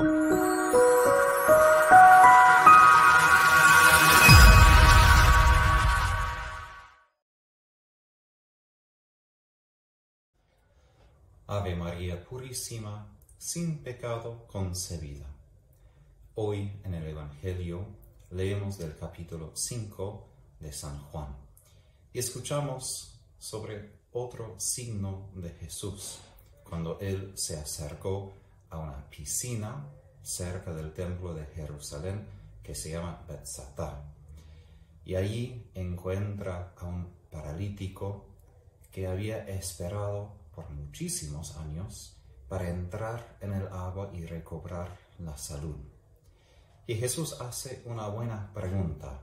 Ave María Purísima, sin pecado concebida. Hoy en el Evangelio leemos del capítulo 5 de San Juan y escuchamos sobre otro signo de Jesús cuando él se acercó a una piscina cerca del templo de Jerusalén que se llama Betzatá. Y allí encuentra a un paralítico que había esperado por muchísimos años para entrar en el agua y recobrar la salud. Y Jesús hace una buena pregunta.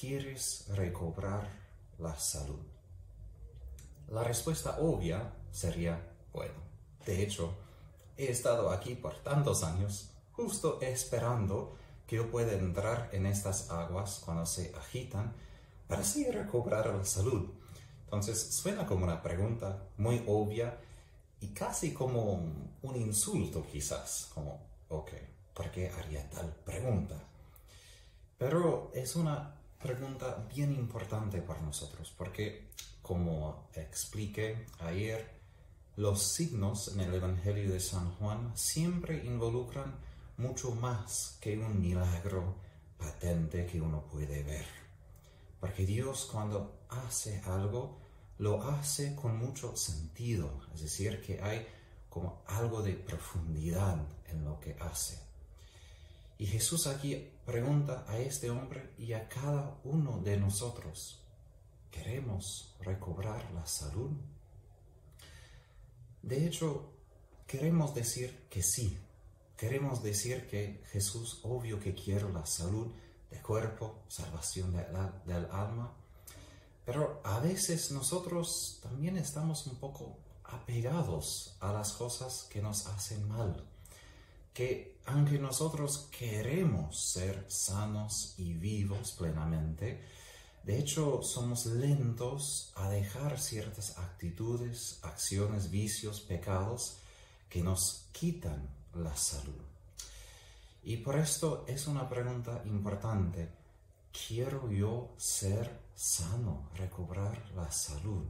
¿Quieres recobrar la salud? La respuesta obvia sería, bueno, de hecho, he estado aquí por tantos años justo esperando que yo pueda entrar en estas aguas cuando se agitan para así recobrar la salud. Entonces suena como una pregunta muy obvia y casi como un insulto quizás, como, ok, ¿por qué haría tal pregunta? Pero es una pregunta bien importante para nosotros porque, como expliqué ayer, los signos en el Evangelio de San Juan siempre involucran mucho más que un milagro patente que uno puede ver. Porque Dios cuando hace algo, lo hace con mucho sentido, es decir, que hay como algo de profundidad en lo que hace. Y Jesús aquí pregunta a este hombre y a cada uno de nosotros, ¿queremos recobrar la salud? De hecho, queremos decir que sí, queremos decir que Jesús obvio que quiere la salud, de cuerpo, salvación del alma, pero a veces nosotros también estamos un poco apegados a las cosas que nos hacen mal, que aunque nosotros queremos ser sanos y vivos plenamente, de hecho somos lentos a dejar ciertas actitudes, acciones, vicios, pecados que nos quitan la salud. Y por esto es una pregunta importante. ¿Quiero yo ser sano, recobrar la salud?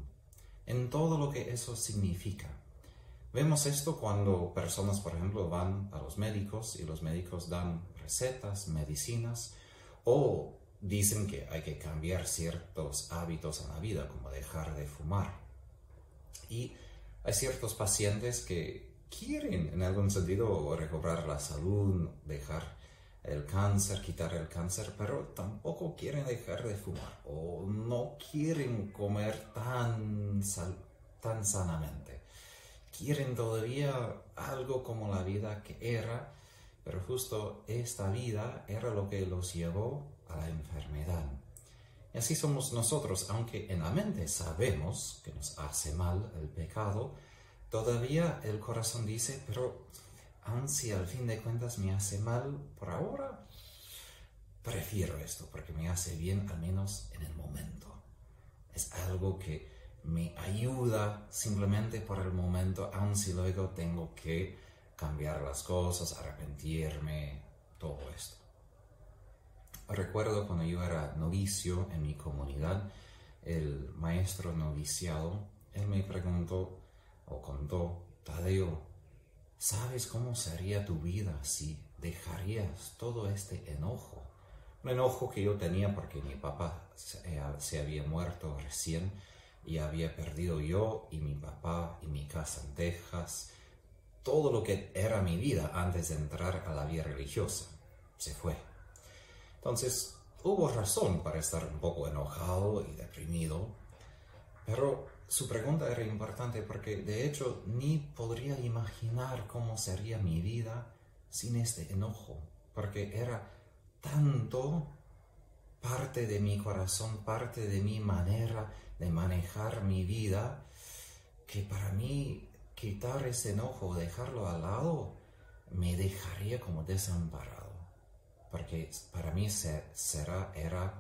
En todo lo que eso significa. Vemos esto cuando personas, por ejemplo, van a los médicos y los médicos dan recetas, medicinas o dicen que hay que cambiar ciertos hábitos en la vida, como dejar de fumar. Y hay ciertos pacientes que quieren en algún sentido recobrar la salud, dejar el cáncer, quitar el cáncer, pero tampoco quieren dejar de fumar o no quieren comer tan, tan sanamente. Quieren todavía algo como la vida que era, pero justo esta vida era lo que los llevó a la enfermedad. Y así somos nosotros, aunque en la mente sabemos que nos hace mal el pecado, Todavía el corazón dice, pero aun si al fin de cuentas me hace mal por ahora, prefiero esto porque me hace bien al menos en el momento. Es algo que me ayuda simplemente por el momento, aun si luego tengo que cambiar las cosas, arrepentirme, todo esto. Recuerdo cuando yo era novicio en mi comunidad, el maestro noviciado, él me preguntó, o contó, Tadeo, ¿sabes cómo sería tu vida si dejarías todo este enojo? Un enojo que yo tenía porque mi papá se, había muerto recién y había perdido yo y mi papá y mi casa en Texas, todo lo que era mi vida antes de entrar a la vida religiosa. Se fue. Entonces, hubo razón para estar un poco enojado y deprimido, pero su pregunta era importante porque de hecho ni podría imaginar cómo sería mi vida sin este enojo, porque era tanto parte de mi corazón, parte de mi manera de manejar mi vida, que para mí quitar ese enojo, dejarlo al lado, me dejaría como desamparado, porque para mí será, era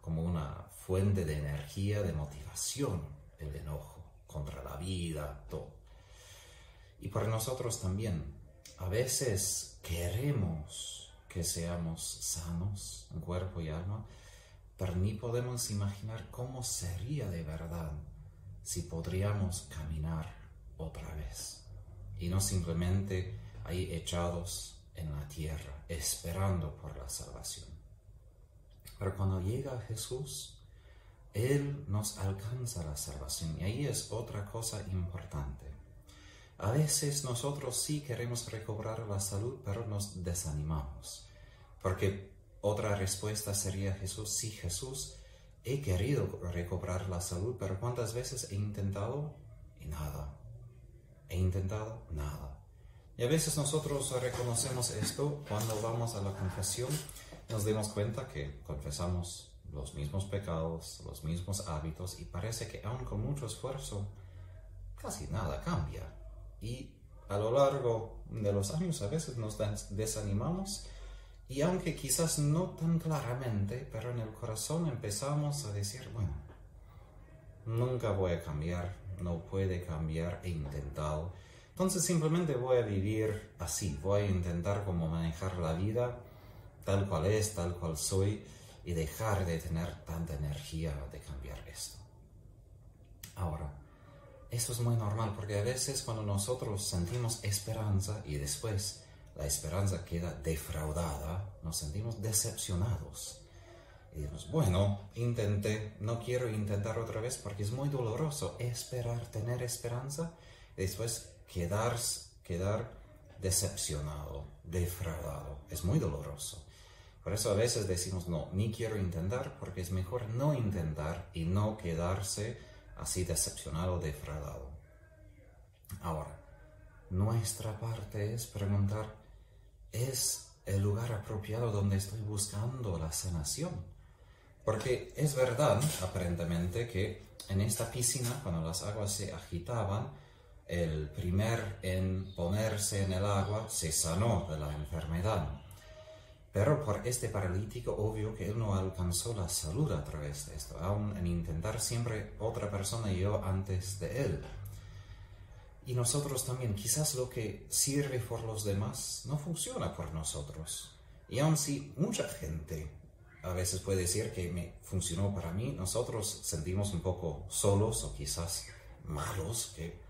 como una fuente de energía, de motivación el enojo contra la vida, todo. Y para nosotros también, a veces queremos que seamos sanos en cuerpo y alma, pero ni podemos imaginar cómo sería de verdad si podríamos caminar otra vez y no simplemente ahí echados en la tierra, esperando por la salvación. Pero cuando llega Jesús, Él nos alcanza la salvación y ahí es otra cosa importante. A veces nosotros sí queremos recobrar la salud, pero nos desanimamos. Porque otra respuesta sería Jesús, sí Jesús, he querido recobrar la salud, pero ¿cuántas veces he intentado? Y nada. He intentado nada. Y a veces nosotros reconocemos esto cuando vamos a la confesión, nos damos cuenta que confesamos los mismos pecados, los mismos hábitos y parece que aun con mucho esfuerzo casi nada cambia. Y a lo largo de los años a veces nos desanimamos y aunque quizás no tan claramente, pero en el corazón empezamos a decir, bueno, nunca voy a cambiar, no puede cambiar, he intentado. Entonces simplemente voy a vivir así, voy a intentar como manejar la vida tal cual es, tal cual soy y dejar de tener tanta energía de cambiar esto. Ahora, esto es muy normal porque a veces cuando nosotros sentimos esperanza y después la esperanza queda defraudada, nos sentimos decepcionados. Y decimos, bueno, intenté, no quiero intentar otra vez porque es muy doloroso esperar, tener esperanza después quedar, quedar decepcionado, defraudado. Es muy doloroso. Por eso a veces decimos, no, ni quiero intentar porque es mejor no intentar y no quedarse así decepcionado, defraudado. Ahora, nuestra parte es preguntar, es el lugar apropiado donde estoy buscando la sanación. Porque es verdad, aparentemente, que en esta piscina, cuando las aguas se agitaban, el primer en ponerse en el agua se sanó de la enfermedad. Pero por este paralítico, obvio que él no alcanzó la salud a través de esto, aún en intentar siempre otra persona yo antes de él. Y nosotros también, quizás lo que sirve por los demás no funciona por nosotros. Y aun si mucha gente a veces puede decir que me funcionó para mí, nosotros sentimos un poco solos o quizás malos que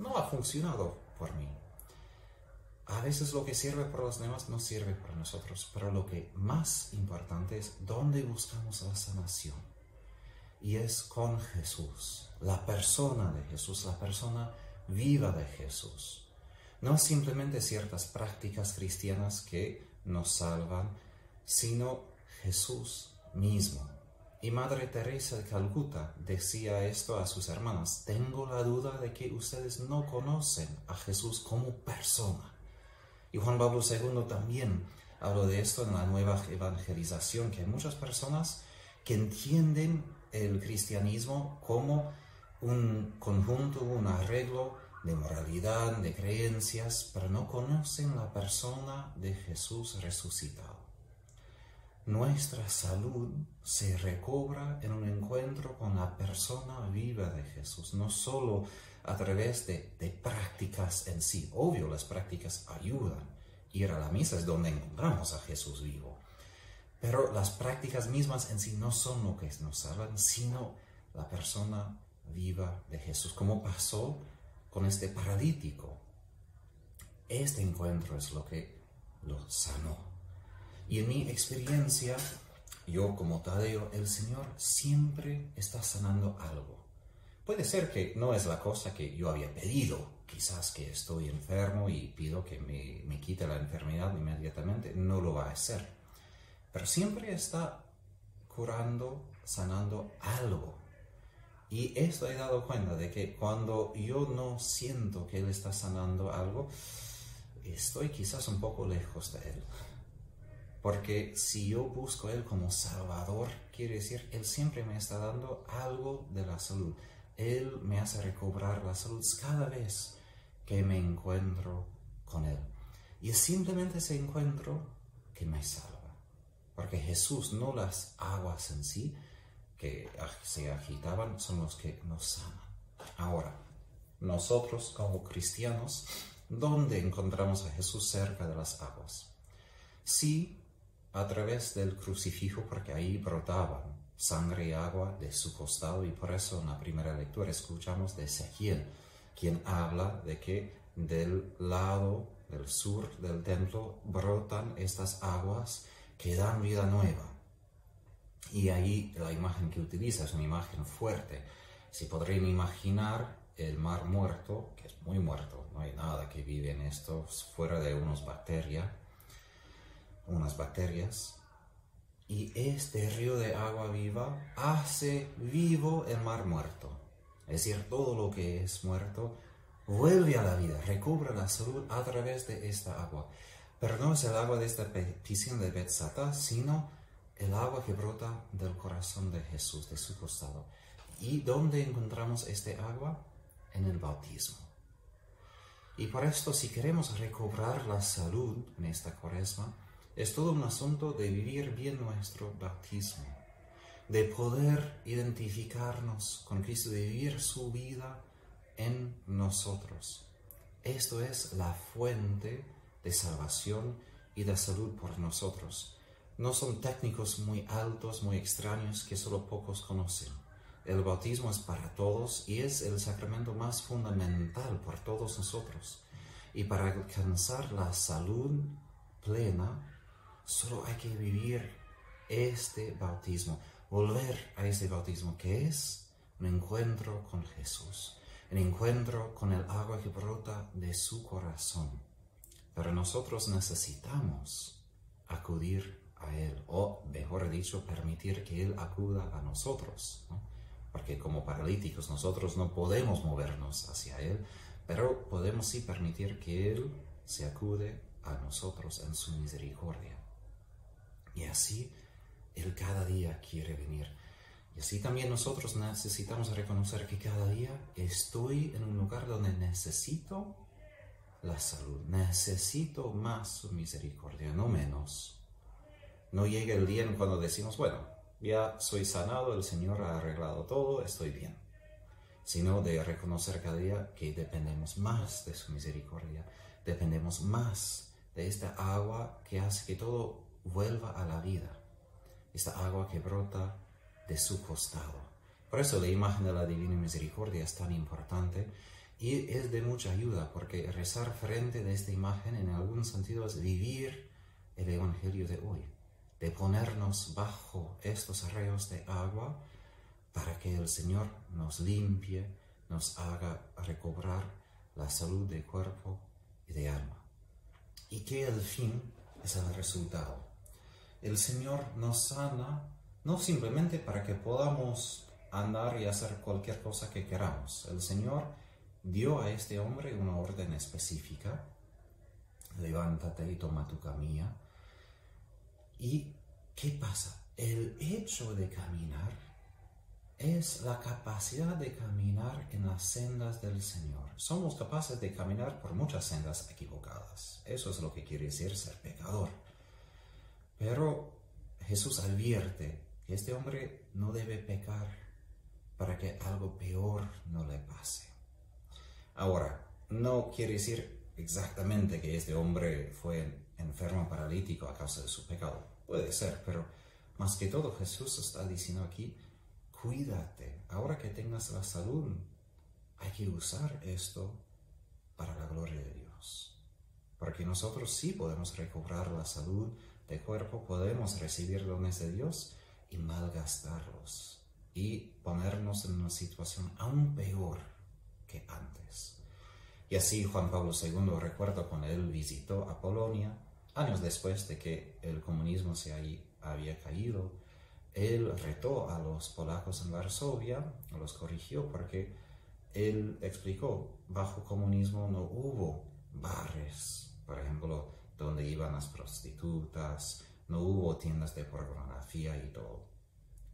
no ha funcionado por mí. A veces lo que sirve para los demás no sirve para nosotros, pero lo que más importante es dónde buscamos la sanación. Y es con Jesús, la persona de Jesús, la persona viva de Jesús. No simplemente ciertas prácticas cristianas que nos salvan, sino Jesús mismo. Y Madre Teresa de Calcuta decía esto a sus hermanas, tengo la duda de que ustedes no conocen a Jesús como persona. Y Juan Pablo II también habló de esto en la nueva evangelización, que hay muchas personas que entienden el cristianismo como un conjunto, un arreglo de moralidad, de creencias, pero no conocen la persona de Jesús resucitado. Nuestra salud se recobra en un encuentro con la persona viva de Jesús, no solo a través de, prácticas en sí. Obvio, las prácticas ayudan. Ir a la misa es donde encontramos a Jesús vivo. Pero las prácticas mismas en sí no son lo que nos salvan, sino la persona viva de Jesús, como pasó con este paralítico. Este encuentro es lo que lo sanó. Y en mi experiencia, yo como Tadeo, el Señor siempre está sanando algo. Puede ser que no es la cosa que yo había pedido, quizás que estoy enfermo y pido que me, me quite la enfermedad inmediatamente, no lo va a hacer. Pero siempre está curando, sanando algo y esto he dado cuenta de que cuando yo no siento que Él está sanando algo, estoy quizás un poco lejos de Él. Porque si yo busco a Él como Salvador, quiere decir, Él siempre me está dando algo de la salud. Él me hace recobrar la salud cada vez que me encuentro con Él. Y es simplemente ese encuentro que me salva. Porque Jesús, no las aguas en sí, que se agitaban son los que nos sanan. Ahora, nosotros como cristianos ¿Dónde encontramos a Jesús cerca de las aguas? Sí, a través del crucifijo, porque ahí brotaban sangre y agua de su costado, y por eso en la primera lectura escuchamos de Ezequiel, quien habla de que del lado del sur del templo brotan estas aguas que dan vida nueva. Y ahí la imagen que utiliza es una imagen fuerte. Si podrían imaginar el mar muerto, que es muy muerto, no hay nada que vive en esto fuera de unas bacterias, unas bacterias, y este río de agua viva hace vivo el mar muerto. Es decir, todo lo que es muerto vuelve a la vida, recobra la salud a través de esta agua. Pero no es el agua de esta piscina de Betzata, sino el agua que brota del corazón de Jesús, de su costado. ¿Y dónde encontramos este agua? En el bautismo. Y por esto, si queremos recobrar la salud en esta cuaresma, es todo un asunto de vivir bien nuestro bautismo, de poder identificarnos con Cristo, de vivir su vida en nosotros. Esto es la fuente de salvación y de salud por nosotros. No son técnicos muy altos, muy extraños que solo pocos conocen. El bautismo es para todos y es el sacramento más fundamental por todos nosotros. Y para alcanzar la salud plena, solo hay que vivir este bautismo, volver a este bautismo que es un encuentro con Jesús, un encuentro con el agua que brota de su corazón. Pero nosotros necesitamos acudir a Él, o mejor dicho, permitir que Él acuda a nosotros. Porque como paralíticos nosotros no podemos movernos hacia Él, pero podemos sí permitir que Él se acude a nosotros en su misericordia. Y así Él cada día quiere venir. Y así también nosotros necesitamos reconocer que cada día estoy en un lugar donde necesito la salud, necesito más su misericordia, no menos. No llega el día en cuando decimos, bueno, ya soy sanado, el Señor ha arreglado todo, estoy bien. Sino de reconocer cada día que dependemos más de su misericordia, dependemos más de esta agua que hace que todo vuelva a la vida, esta agua que brota de su costado. Por eso la imagen de la divina misericordia es tan importante y es de mucha ayuda porque rezar frente de esta imagen en algún sentido es vivir el Evangelio de hoy, de ponernos bajo estos arreos de agua para que el Señor nos limpie, nos haga recobrar la salud de cuerpo y de alma. Y que el fin es el resultado. El Señor nos sana no simplemente para que podamos andar y hacer cualquier cosa que queramos. El Señor dio a este hombre una orden específica, levántate y toma tu camilla. ¿Y qué pasa? El hecho de caminar es la capacidad de caminar en las sendas del Señor. Somos capaces de caminar por muchas sendas equivocadas. Eso es lo que quiere decir ser pecador. Pero Jesús advierte que este hombre no debe pecar para que algo peor no le pase. Ahora, no quiere decir exactamente que este hombre fue enfermo paralítico a causa de su pecado. Puede ser, pero más que todo Jesús está diciendo aquí, cuídate, ahora que tengas la salud, hay que usar esto para la gloria de Dios. Porque nosotros sí podemos recobrar la salud de cuerpo, podemos recibir dones de Dios y malgastarlos y ponernos en una situación aún peor que antes. Y así Juan Pablo II, recuerdo cuando él visitó a Polonia, años después de que el comunismo se había caído, él retó a los polacos en Varsovia, los corrigió porque él explicó, bajo comunismo no hubo bares, por ejemplo, donde iban las prostitutas, no hubo tiendas de pornografía y todo.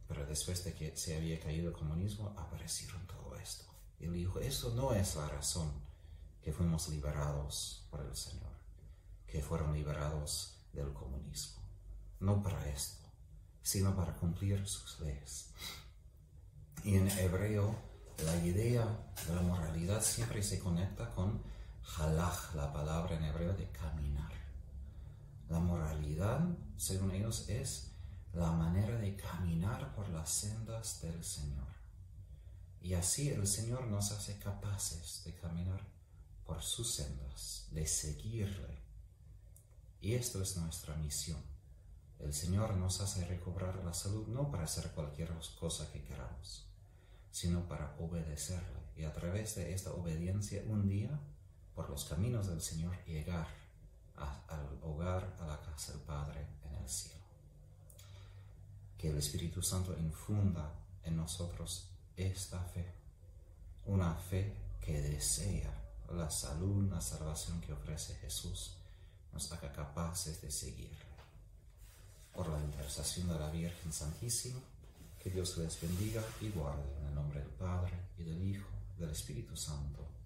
Pero después de que se había caído el comunismo, aparecieron todo esto. Y él dijo, eso no es la razón que fuimos liberados por el Señor, que fueron liberados del comunismo. No para esto, sino para cumplir sus leyes. Y en hebreo, la idea de la moralidad siempre se conecta con halach, la palabra en hebreo de caminar. La moralidad, según ellos, es la manera de caminar por las sendas del Señor. Y así el Señor nos hace capaces de caminar por sus sendas, de seguirle. Y esto es nuestra misión. El Señor nos hace recobrar la salud no para hacer cualquier cosa que queramos, sino para obedecerle. Y a través de esta obediencia un día, por los caminos del Señor, llegar al hogar, a la casa del Padre en el cielo. Que el Espíritu Santo infunda en nosotros esta fe, una fe que desea la salud, la salvación que ofrece Jesús, nos haga capaces de seguirle. Por la intercesión de la Virgen Santísima, que Dios les bendiga y guarde en el nombre del Padre y del Hijo, del Espíritu Santo.